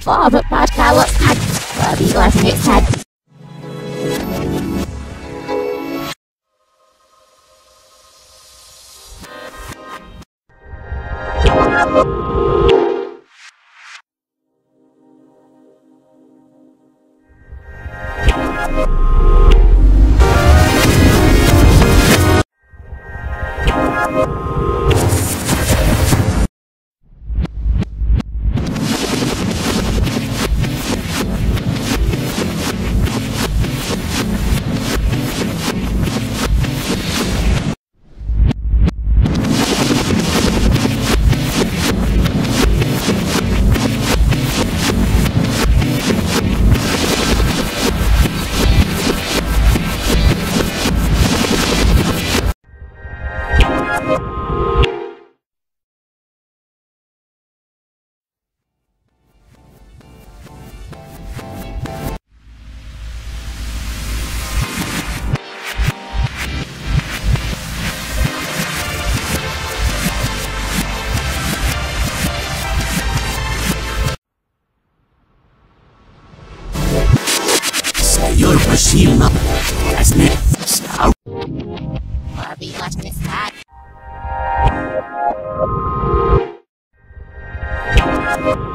Father Podcast had You're Hiroshima as next. I'll be watching this time. Bye.